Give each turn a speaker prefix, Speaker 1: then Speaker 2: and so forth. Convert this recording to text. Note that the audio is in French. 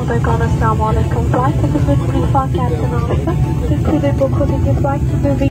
Speaker 1: Hamburg on Assalamu alaikum flight. This is with Rifa Captain Officer. Included book holding your flight to movie